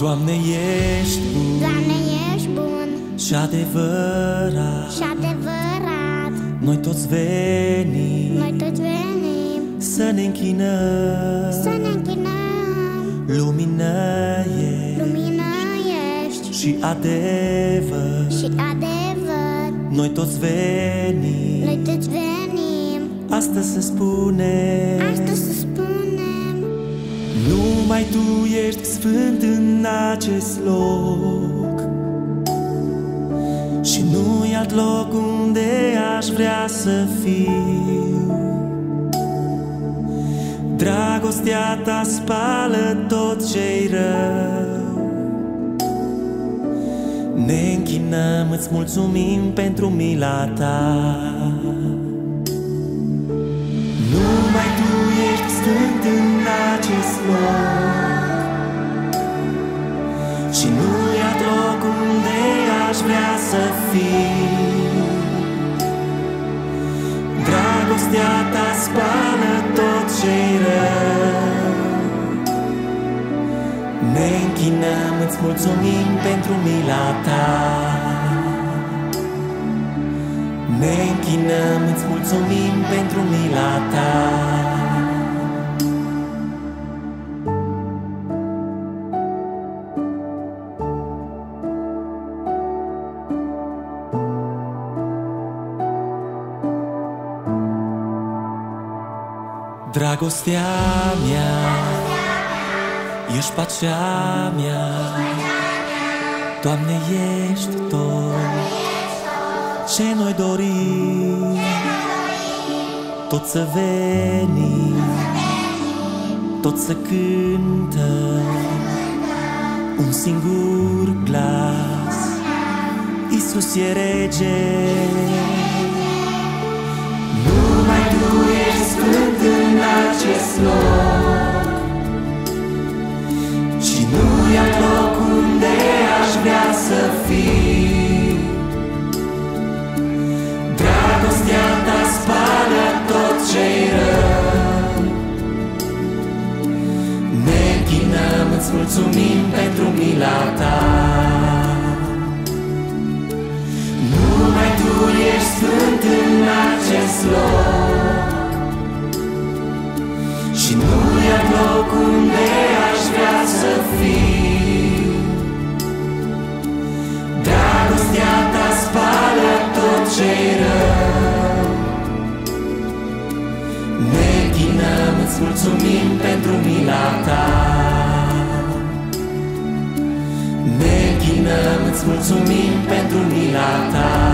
Doamne, ești bun. Doamne, ești bun. Și adevărat. Și adevărat. Noi toți venim Noi toți venim să ne închinăm. să ne închinăm. Lumină ești. Lumină ești. Și adevăr. Și adevăr. Noi toți venim Noi toți venim Astăzi să spunem Astăzi să spunem Numai Tu ești sfânt în acest loc. Și nu-i alt loc unde aș vrea să fiu. Dragostea Ta spală tot ce-i rău. Ne închinăm, îți mulțumim pentru mila Ta ești sfânt în acest loc Și nu e alt loc unde aș vrea să fiu Dragostea Ta spală tot ce-i rău. Ne închinăm, îți mulțumim pentru mila Ta. Ne închinăm, îți mulțumim pentru mila ta Dragostea mea Ești pacea mea. Doamne, ești tot ce noi dorim. Tot să venim Tot să cântăm Un singur glas. Iisus e rege mulțumim pentru mila ta. Numai Tu ești sfânt în acest loc. Și nu e loc unde aș vrea să fiu. Dragostea ta îți mulțumim pentru mila ta